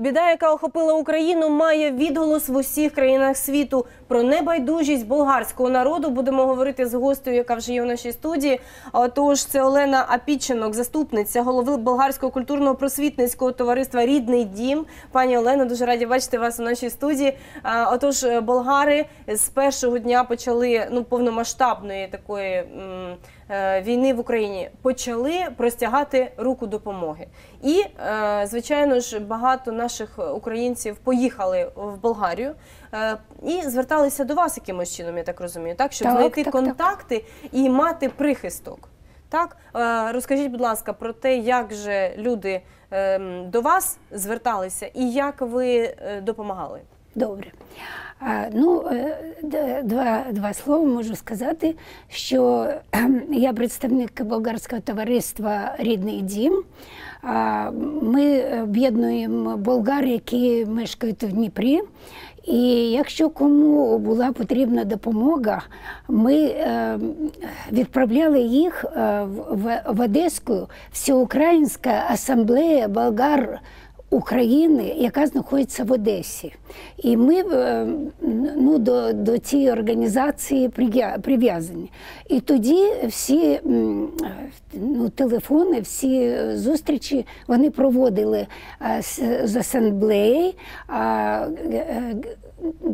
Біда, яка охопила Україну, має відголос в усіх країнах світу. Про небайдужість болгарського народу будемо говорити з гостею, яка вже є у нашій студії. Отож, це Олена Апіченок, заступниця голови болгарського культурно-просвітницького товариства Рідний дім. Пані Олено, дуже раді бачити вас у нашій студії. Отож, е, болгари з першого дня почали ну повномасштабної такої. Е, Війни в Україні почали простягати руку допомоги, і е, звичайно ж багато наших українців поїхали в Болгарію е, і зверталися до вас якимось чином, я так розумію, так щоб Так, знайти так, так. контакти і мати прихисток. Так, розкажіть, будь ласка, про те, як же люди ем, до вас зверталися і як ви допомагали. Добре. Ну, е, два, два слова можу сказати, що я представник болгарського товариства Рідний дім. Ми об'єднуємо болгар, які мешкають в Дніпрі. І якщо кому була потрібна допомога, ми е, відправляли їх е, в Одеську всеукраїнська асамблея болгар України, яка знаходиться в Одесі. І ми е, ну, до, до цієї організації прив'язані. І тоді всі ну, телефони, всі зустрічі вони проводили е, з, з асамблеєю. а, г- е,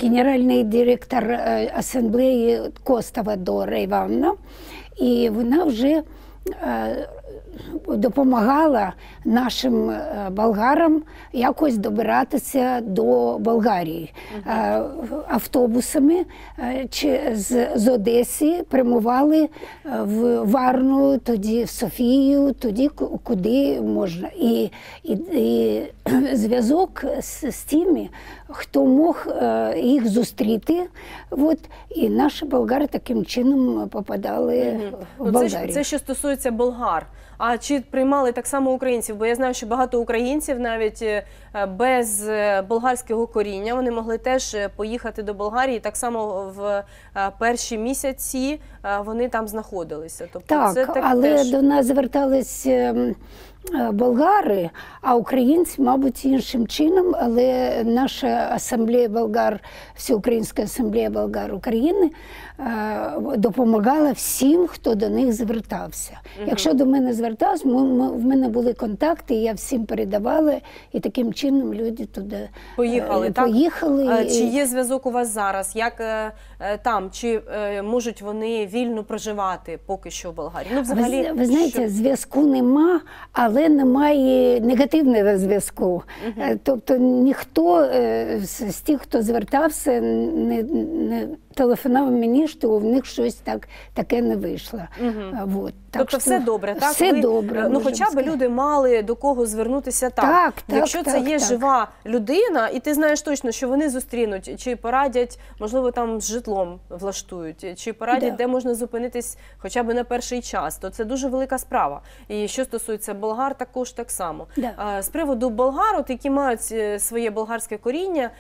Генеральний директор асамблеї Костова Дора Івановна, і вона вже допомагала нашим е, болгарам якось добиратися до Болгарії Е, автобусами е, чи з, з Одеси прямували в Варну, тоді в Софію, тоді куди можна. І, і, і зв'язок з, з тими, хто мог їх зустріти. От, і наші болгари таким чином попадали в Ну, це, це що стосується болгар. А чи приймали так само українців? Бо я знаю, що багато українців навіть е, без е, болгарського коріння вони могли теж е, поїхати до Болгарії. Так само в перші місяці вони там знаходилися. Тобто Так, це так але теж... до нас звертались ем, болгари, а українці, мабуть, іншим чином. Але наша асамблея болгар, Всеукраїнська асамблея болгар України е, допомагала всім, хто до них звертався. Якщо до мене звертався, ми, ми, в мене були контакти, я всім передавала, і таким чином люди туди Поїхали, е, так? поїхали. Е, і- Чи є зв'язок у вас зараз? Як е, е, там? Чи е, можуть вони вільно проживати поки що в Болгарії? Ну, взагалі, ви, ви знаєте, що- зв'язку нема, але немає негативного зв'язку. Е, Тобто ніхто е, з тих, хто звертався, не, не телефонував мені, що в них щось так, таке не вийшло. А, Вот. Так тобто що все добре, так? Все Ви, добре. е, Ну, хоча б люди мали до кого звернутися. Так, так, Якщо це так, є так. жива людина, і ти знаєш точно, що вони зустрінуть, чи порадять, можливо, там з житлом влаштують, чи порадять, Да. де можна зупинитись хоча б на перший час, то це дуже велика справа. І що стосується болгар, також так само. Да. А, З приводу болгар, от які мають е, своє болгарське коріння,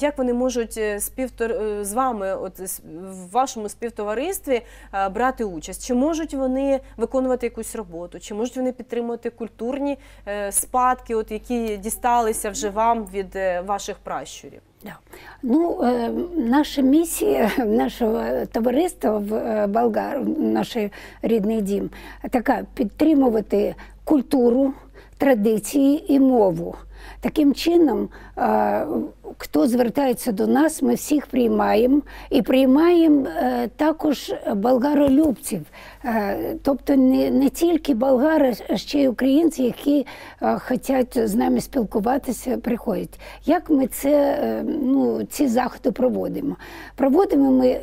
як вони можуть е, співтор... з вами, от в вашому співтоваристві е, брати участь? Чи можуть вони виконувати якусь роботу? Чи можуть вони підтримувати культурні е, спадки, от які дісталися вже вам від е, ваших пращурів? Да. Ну, е, наша місія нашого товариства в Болгар, наш рідний дім, така підтримувати культуру, традиції і мову. Таким чином, е, хто звертається до нас, ми всіх приймаємо і приймаємо е, також болгаролюбців. Е, Тобто не, не тільки болгари, а ще й українці, які хочуть з нами спілкуватися, приходять. Як ми це, ну, ці заходи проводимо? Проводимо ми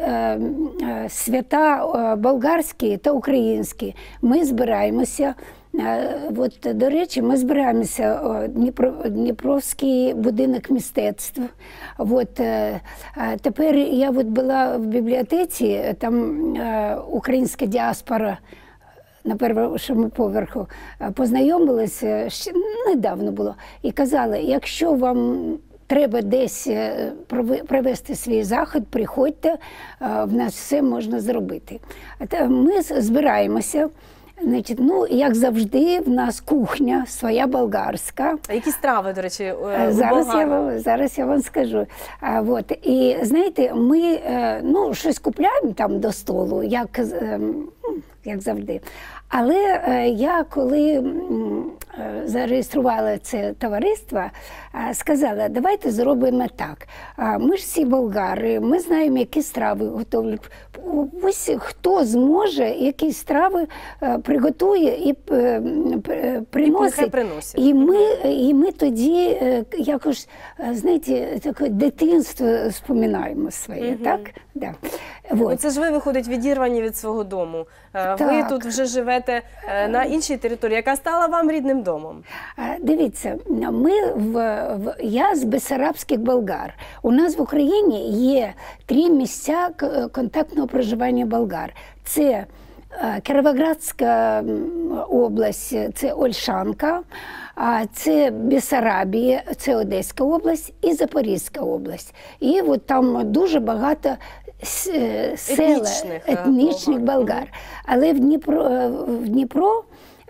свята болгарські та українські. Ми збираємося. Е, От, до речі, ми збираємося Дніпро, Дніпровський будинок мистецтв. От, е, е, тепер я от була в бібліотеці, там українська діаспора на першому поверху познайомилися ще недавно було і казали, якщо вам треба десь провести свій заход, приходьте, в нас все можна зробити. Ми збираємося. Значить, ну, як завжди, в нас кухня своя болгарська. А які страви, до речі, е, Е, у Зараз я, вам, зараз я вам скажу. А, от, і знаєте, ми е, ну, щось купляємо там до столу, як, ем, як завжди. Але е, я коли е, зареєструвала це товариство, е, сказала, давайте зробимо так. Ми ж всі болгари, ми знаємо, які страви готовлять. Ось хто зможе якісь страви приготує і м, е, приносить. І ми, і ми тоді якось, знаєте, таке дитинство споминаємо своє, Мгм. так? Да. Ну, Вот. це ж ви виходить відірвані від свого дому. Е, Ви Так. тут вже живете е, на іншій території, яка стала вам рідним домом. Е, Дивіться, ми в, в я з Бесарабських болгар. У нас в Україні є три місця контактного проживання болгар. Це е, Кіровоградська область, це Ольшанка, це Бесарабія, це Одеська область і Запорізька область. І от там дуже багато е, села Етнічних, е, етнічних болгар. Але в Дніпро, е, в Дніпро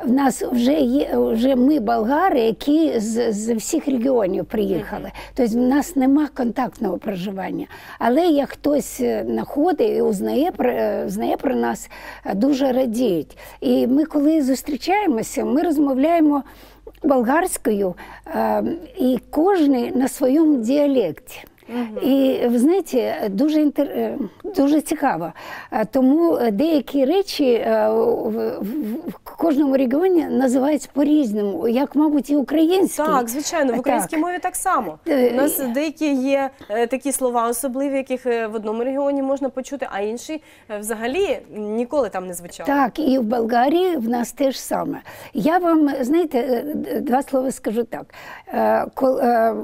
в нас вже є вже ми болгари, які з, з всіх регіонів приїхали. Тобто в нас нема контактного проживання. Але як хтось е, знаходить і узнає про, е, знає про нас, е, дуже радіють. І ми, коли зустрічаємося, ми розмовляємо болгарською, е, і кожен на своєму діалекті. І ви знаєте, дуже інтер... е, дуже цікаво. Тому деякі речі е, в, кожному регіоні називаються по-різному, як, мабуть, і українські. Так, звичайно, в українській Так. мові так само. Е, У нас деякі є такі слова особливі, яких в одному регіоні можна почути, а інші взагалі ніколи там не звучали. Так, і в Болгарії в нас теж саме. Я вам, знаєте, два слова скажу так.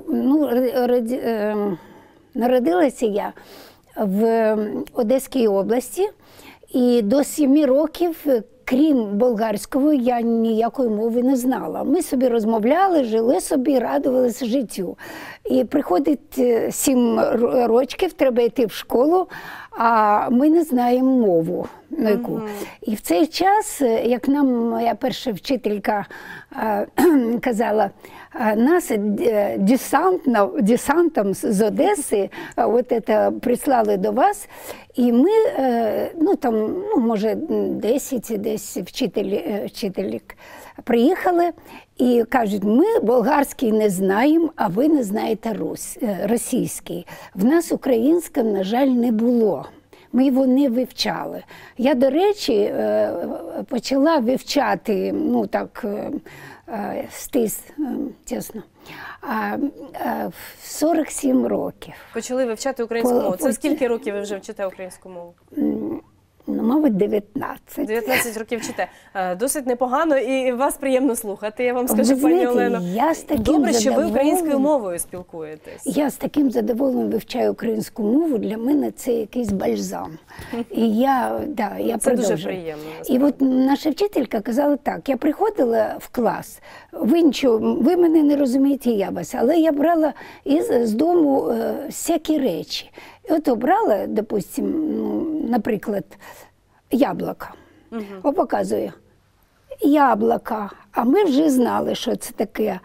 Ну, р- раді- е, народилася я в Одеській області, і до семи років. Крім болгарського, я ніякої мови не знала. Ми собі розмовляли, жили собі, радувалися життю. І приходить е, сім ро- рочків, треба йти в школу, а ми не знаємо мову. на яку. І в цей час, е, як нам моя перша вчителька е, казала, нас е, десантом з Одеси е, от це прислали до вас, і ми, е, ну там, ну, може, 10 десь вчителі, вчителік приїхали і кажуть, ми болгарський не знаємо, а ви не знаєте російський. В нас українська, на жаль, не було. Ми його не вивчали. Я, до речі, е, почала вивчати, ну так, е, е, стис, чесно, в 47 років. Почали вивчати українську мову. Це скільки років ви вже вчите українську мову? Мабуть, 19. 19 років вчите. Е, Досить непогано і вас приємно слухати. Я вам Ви скажу, пані Олено. я з таким Добре, що ви українською мовою спілкуєтесь. Я з таким задоволенням вивчаю українську мову. Для мене це якийсь бальзам. І я, да, я Це дуже приємно, І от наша вчителька казала так: я приходила в клас, ви нічого, ви мене не розумієте, я вас, але я брала із з дому е, всякі речі. От обрала, допустим, ну, наприклад, яблука. О, показує. Яблука. А ми вже знали, що це таке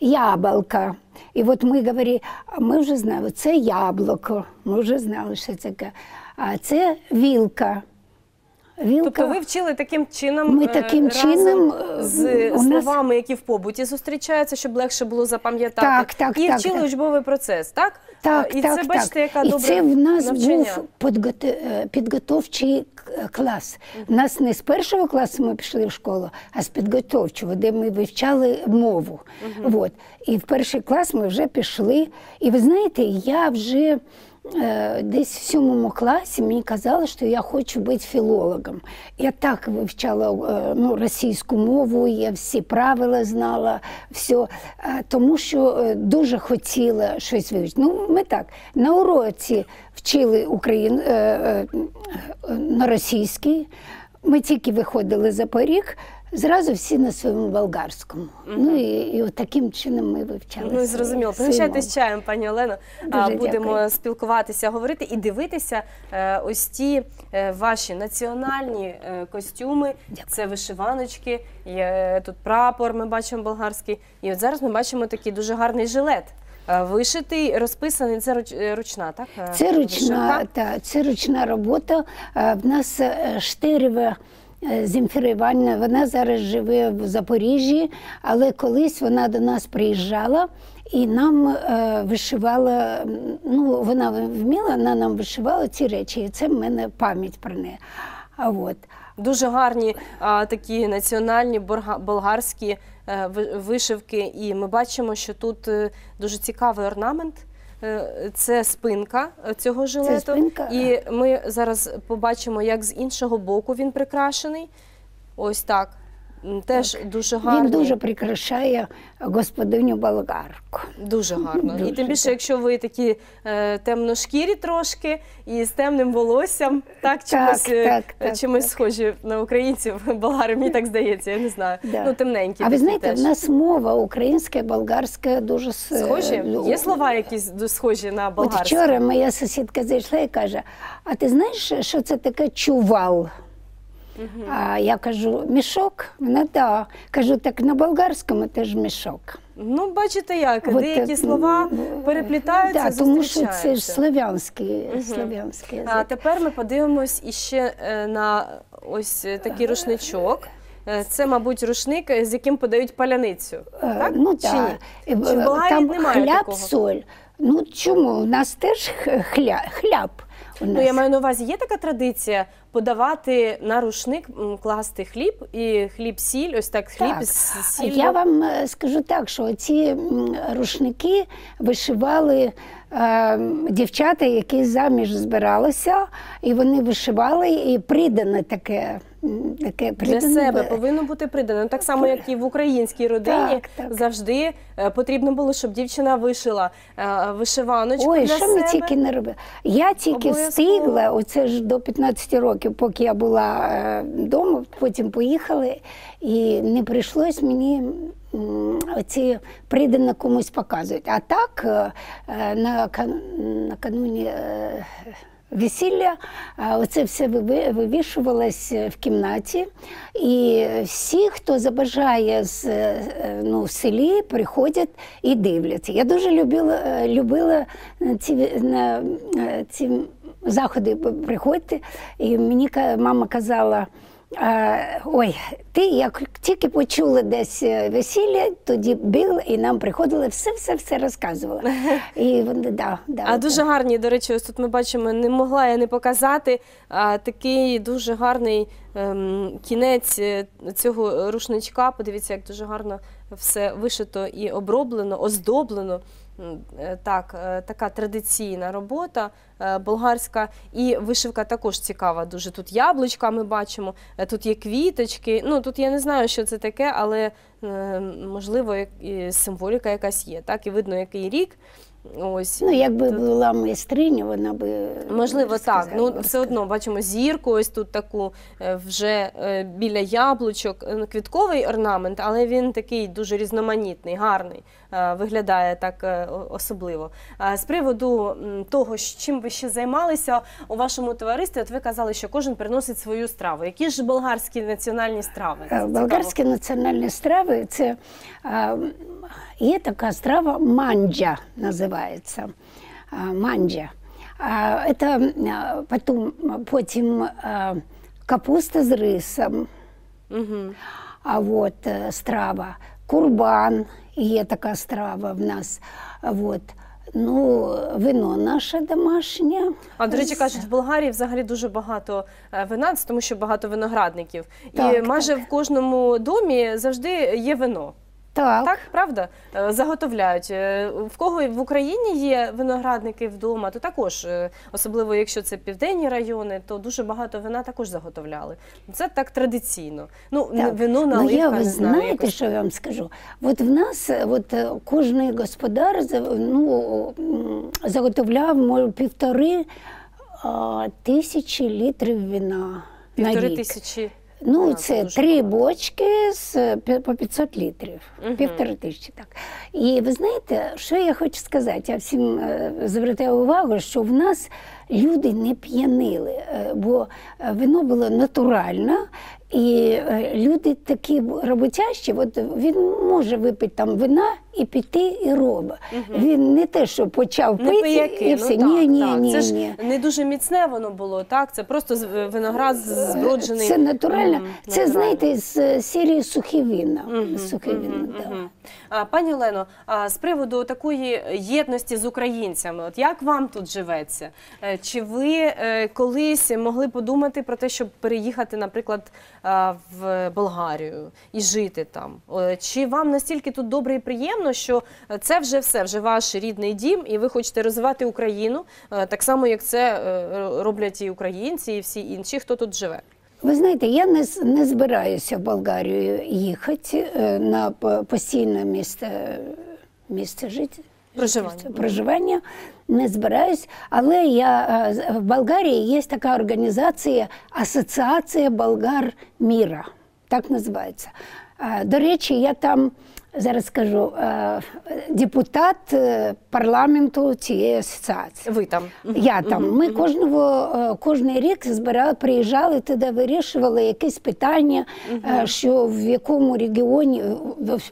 яблука. І от ми говорили, ми вже знали, це яблуко. Ми вже знали, що це таке. А це вілка. Вілка. Тобто ви вчили таким чином Ми е, таким разом чином, е, з у нас- словами, які в побуті зустрічаються, щоб легше було запам'ятати. Так, так, і так, вчили так. учбовий процес, так? Так, Е, І так, це бачите, яка і добра це в нас навчання. був підгот... е, підготовчий к- клас. У нас не з першого класу ми пішли в школу, а з підготовчого, де ми вивчали мову. От. І в перший клас ми вже пішли. І ви знаєте, я вже. Е, Десь в сьомому класі мені казали, що я хочу бути філологом. Я так вивчала е, ну, російську мову, я всі правила знала, все, тому що е, дуже хотіла щось вивчити. Ну, ми так на уроці вчили Україн, на російській. Ми тільки виходили за поріг. Зразу всі на своєму болгарському. Ну і, і от таким чином ми вивчали. Ну, зрозуміло. свою Пригощайтесь чаєм, пані Олено. Дуже А, Будемо дякую. спілкуватися, говорити і дивитися е, ось ті е, ваші національні е, костюми. Це вишиваночки, є тут прапор, ми бачимо болгарський. І от зараз ми бачимо такий дуже гарний жилет. Вишитий, розписаний, це руч- ручна, так? Це ручна, та, це ручна робота. В нас е, Штирєва е, Земфіра Іванівна, вона зараз живе в Запоріжжі, але колись вона до нас приїжджала і нам е, вишивала, ну вона вміла, вона нам вишивала ці речі, і це в мене пам'ять про неї. А от. Дуже гарні а, такі національні болгарські е, вишивки. І ми бачимо, що тут е, дуже цікавий орнамент. Е, Це спинка цього жилету. спинка. І ми зараз побачимо, як з іншого боку він прикрашений. Ось так. Теж дуже гарний. Він дуже прикрашає господиню болгарку. Дуже гарно. Дуже, і тим більше, якщо ви такі е, темношкірі трошки і з темним волоссям, так чимось, е, так, так, чимось так. схожі на українців, болгари, мені так здається, я не знаю. Да. Ну, темненькі. А ви знаєте, теж. в нас мова українська, і болгарська дуже схожі? ну, Є слова якісь схожі на От вчора моя сусідка зайшла і каже: А ти знаєш, що це таке чувал? А я кажу, мішок? Вона да. Кажу, так на болгарському теж мішок. Ну, бачите як, От, деякі слова переплітаються, да, тому що це ж славянський, славянський А тепер ми подивимось іще е, на ось е, такий рушничок. Е, Це, мабуть, рушник, з яким подають паляницю. Так? Ну, Чи так. ні? Чи в Болгарії Там немає хляб, такого? соль. Ну чому? У нас теж хля, хляб. Ну, я маю на увазі, є така традиція подавати на рушник, м, класти хліб і хліб-сіль, ось так хліб Так. з сіллю. Я вам е, скажу так, що ці рушники вишивали е, дівчата, які заміж збиралися, і вони вишивали і придане таке. Таке Для себе повинно бути придано. Так само, як і в українській родині, Так, так. завжди е, потрібно було, щоб дівчина вишила е, вишиваночку Ой, для що себе. ми тільки не робили. Я тільки Обов'язково. встигла, оце ж до 15 років, поки я була вдома, потім поїхали, і не прийшлось мені оці придане комусь показувати. А так, е, е, на, кан- накануні е, весілля, е, оце все вивішувалось в кімнаті. І всі, хто забажає з, е, ну, в селі, приходять і дивляться. Я дуже любила, е, любила ці, на, е, ці заходи приходити. І мені мама казала. «А, Ой, ти як тільки почула десь е, весілля, тоді бігла і нам приходили, все, все, все розказувала. І вони да, да, А дуже гарні, до речі, ось тут ми бачимо, не могла я не показати а, такий дуже гарний ем, кінець е, цього рушничка. Подивіться, як дуже гарно все вишито і оброблено, оздоблено. Е, Так, е, така традиційна робота е, болгарська. І вишивка також цікава. Дуже тут яблучка ми бачимо, тут є квіточки. Ну тут я не знаю, що це таке, але можливо, символіка якась є. Так, і видно, який рік. Ось Ну, якби Тут- була майстриня, вона би Можливо, так. Ну все одно бачимо зірку, ось тут таку е, вже е, біля яблучок, е, квітковий орнамент, але він такий дуже різноманітний, гарний, виглядає так особливо. З приводу того, чим ви ще займалися у вашому товаристві, от ви казали, що кожен приносить свою страву. Які ж болгарські національні страви? Болгарські національні страви це є така страва манджа називається. Манджа. Це е, потім, капуста з рисом, Мгм. а от е, страва, курбан, є така страва в нас. А От. Ну, вино наше домашнє. А до речі, кажуть, в Болгарії взагалі дуже багато е, вина, тому що багато виноградників. І майже так. в кожному домі завжди є вино. Так, Так, правда? Е, Заготовляють. Е, В кого в Україні є виноградники вдома, то також, е, особливо якщо це південні райони, то дуже багато вина також заготовляли. Це так традиційно. Ну, Так. вино на ну, я, ви не знаю. знаєте, якось. що я вам скажу? От в нас от, кожний господар ну, заготовляв може, півтори а, тисячі літрів віна на Півтори рік. тисячі Ну, це три бочки з по 500 літрів, угу. півтори тисячі. Так. І ви знаєте, що я хочу сказати? Я всім е, звертаю увагу, що в нас люди не п'янили, е, бо е, вино було натуральне. І е, люди такі роботящі, от він може випити там вина і піти і робить. Він не те, що почав Не пити пияки, і ну все. так, ні, ні, так. ні, Це ж ні. не дуже міцне воно було, так? Це просто виноград зброджений. Це натурально. Мгм, Це натурально. знаєте з серії сухі вина. Мгм, Сухі мгм, вина, да. мгм. А, Пані Олено, а з приводу такої єдності з українцями, от як вам тут живеться? Е, Чи ви е, колись могли подумати про те, щоб переїхати, наприклад, в Болгарію і жити там? Е, Чи вам настільки тут добре і приємно, що це вже все, вже ваш рідний дім, і ви хочете розвивати Україну е, так само, як це е, роблять і українці, і всі інші, хто тут живе? Ви знаєте, я не, не збираюся в Болгарію їхати е, на постійне місце, місце життя. Проживання. проживання не збираюсь, але я е, в Болгарії є така організація Асоціація Болгар Міра, так називається. Е, До речі, я там зараз скажу е, депутат е, парламенту цієї асоціації. Ви там. Я там. Ми кожного е, кожний рік збирали, приїжджали туди, вирішували якісь питання, що в якому регіоні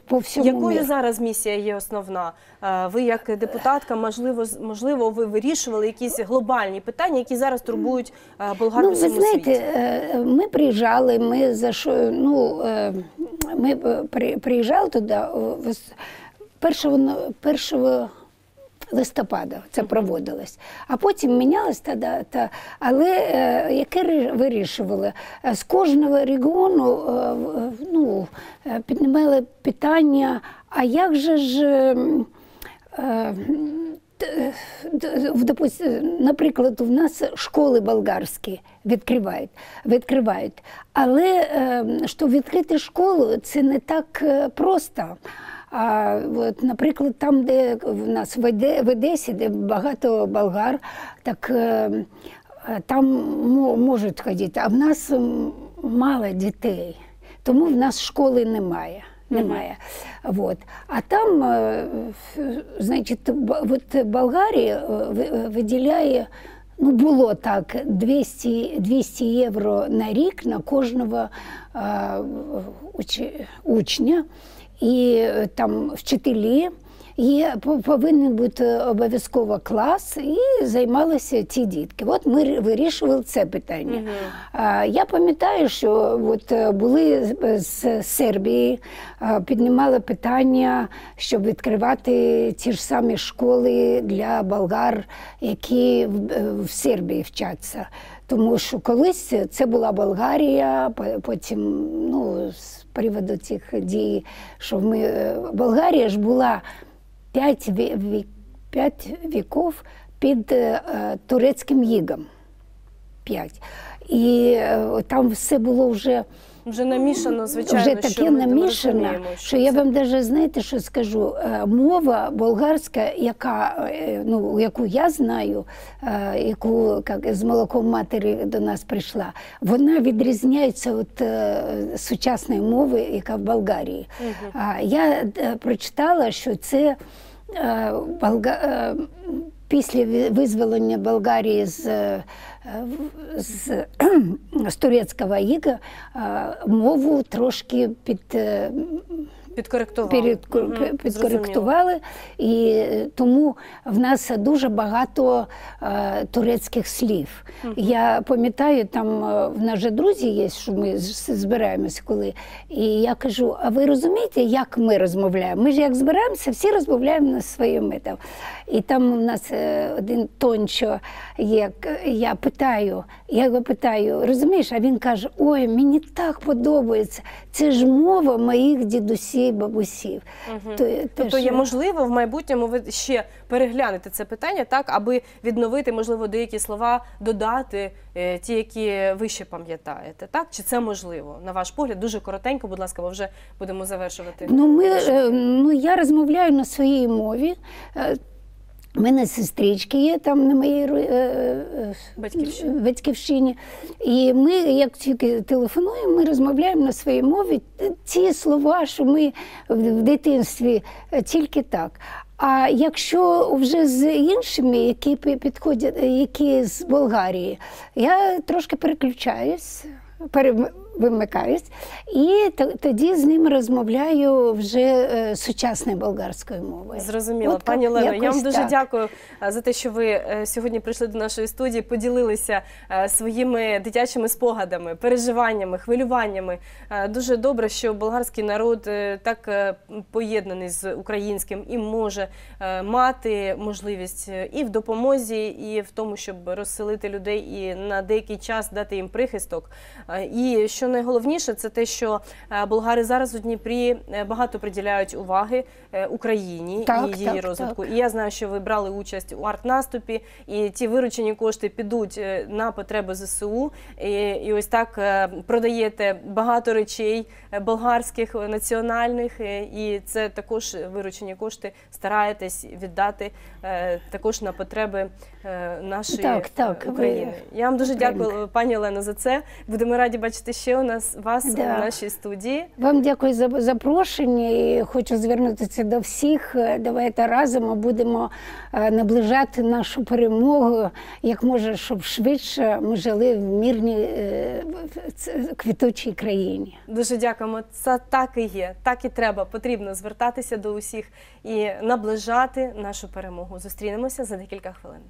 по всьому Якою міру. зараз місія є основна? Ви як депутатка, можливо, можливо, ви вирішували якісь глобальні питання, які зараз турбують е, болгар Ну, ви знаєте, світі? ми приїжджали, ми за що, ну, ми е, при- приїжджали туди о, вес- 1, 1 листопада це проводилось. А потім мінялась та дата. Але е, яке вирішували? Е, З кожного регіону е, ну, е, піднімали питання, а як же ж. Е, в- Наприклад, у нас школи болгарські відкривають, відкривають. Але е, щоб відкрити школу, це не так е, просто. А от, наприклад, там, де в нас в Одесі, де багато болгар, так е, е, там можуть ходити, а в нас мало дітей, тому в нас школи немає. Немає. Вот. А там, е, значить, от Болгарія е, виділяє, ну було так, 200, 200 євро на рік на кожного е, уч- учня. І е, там вчителі є, по- повинен бути обов'язково клас, і займалися ці дітки. От ми вирішували це питання. А, Я пам'ятаю, що от е, були з- з Сербії, е, піднімали питання, щоб відкривати ті ж самі школи для болгар, які в, е, Сербії вчаться. Тому що колись це була Болгарія, потім ну, з приводу цих дій, що ми е, Болгарія ж була п'ять ві- ві- віків під турецьким їгом. П'ять. І е, там все було вже Вже намішано, звичайно, вже таке намішано, що я вам навіть знаєте, що скажу. Е, Мова болгарська, яка е, ну яку я знаю, е, яку як з молоком матері до нас прийшла, вона відрізняється від сучасної мови, яка в Болгарії. А Я прочитала, що це Болга... е, після визволення Болгарії з, е, з, з турецького іга е, мову трошки під, е, підкоректували. Мгм, пе- підкоректували, і е, тому в нас дуже багато е, турецьких слів. Я пам'ятаю, там е, в нас же друзі є, що ми з- збираємося коли. І я кажу: а ви розумієте, як ми розмовляємо? Ми ж як збираємося, всі розмовляємо на своєму. Там. І там у нас е, один тончо є. к- Я питаю, я його питаю, розумієш, а він каже: Ой, мені так подобається. Це ж мова моїх дідусів, бабусів. То, Тобто є можливо в майбутньому ви ще переглянете це питання так, аби відновити, можливо, деякі слова, додати е, ті, які ви ще пам'ятаєте. Так чи це можливо? На ваш погляд, дуже коротенько, будь ласка, бо вже будемо завершувати. Ну, ми, е, ну, я розмовляю на своїй мові. Е, У мене сестрички є там на моїй ру- е, е, Батьківщині. батьківщині. І ми, як тільки телефонуємо, ми розмовляємо на своїй мові. Ті слова, що ми в дитинстві е, тільки так. А якщо вже з іншими, які підходять, е, які з Болгарії, я трошки переключаюсь. Перевимикаюсь, і тоді з ними розмовляю вже е, сучасною болгарською мовою. Зрозуміло, От пані Олено. Я вам дуже так. дякую е, за те, що ви е, сьогодні прийшли до нашої студії, поділилися своїми дитячими спогадами, переживаннями, хвилюваннями. Дуже добре, що болгарський народ так поєднаний з українським і може мати можливість і в допомозі, і в тому, щоб розселити людей і на деякий час дати їм прихисток. І що найголовніше, це те, що е, болгари зараз у Дніпрі е, багато приділяють уваги е, Україні Так, і її так, розвитку. так. І я знаю, що ви брали участь у арт-наступі, і ті виручені кошти підуть на потреби ЗСУ. І, і ось так продаєте багато речей болгарських, національних, і це також виручені кошти стараєтесь віддати також на потреби нашої Так, так, України. ви- Я вам дуже дякую, пані Олено, за це. Будемо раді бачити ще у нас вас Да. у нашій студії. Вам дякую за запрошення і хочу звернутися до всіх. Давайте разом ми будемо е, наближати нашу перемогу як може, щоб швидше ми жили в мирній е, квітучій країні. Дуже дякуємо. Це так і є. Так і треба. Потрібно звертатися до усіх і наближати нашу перемогу. Зустрінемося за декілька хвилин.